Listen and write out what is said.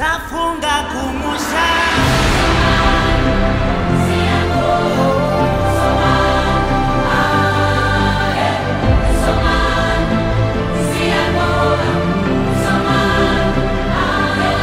ndafunga kumusha